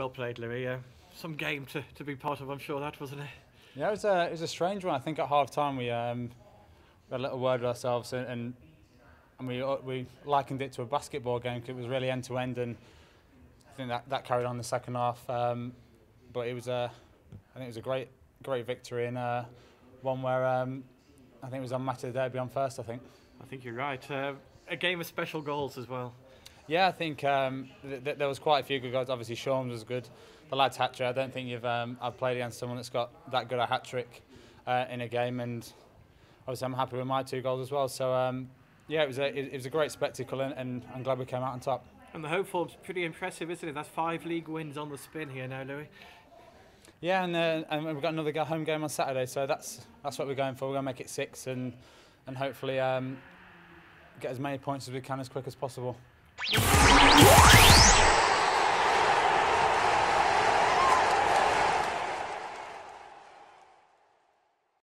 Well played, Louis. Uh, some game to, to be part of, I'm sure that, wasn't it? Yeah, it was a, it was a strange one. I think at half time we, um, we had a little word with ourselves and, and, and we, we likened it to a basketball game because it was really end to end and I think that, that carried on the second half. Um, but it was a, I think it was a great great victory and uh, one where um, I think it was on match of the derby on first. I think. I think you're right. Uh, a game of special goals as well. Yeah, I think um, th th there was quite a few good goals. Obviously, Sean was good. The lad's hat trick. I don't think you've um, I've played against someone that's got that good a hat trick uh, in a game, and obviously I'm happy with my two goals as well. So um, yeah, it was a it, was a great spectacle, and, and I'm glad we came out on top. And the hope form's pretty impressive, isn't it? That's five league wins on the spin here now, Louis. Yeah, and, uh, and we've got another home game on Saturday, so that's that's what we're going for. We're going to make it six and and hopefully um, get as many points as we can as quick as possible. Thank you.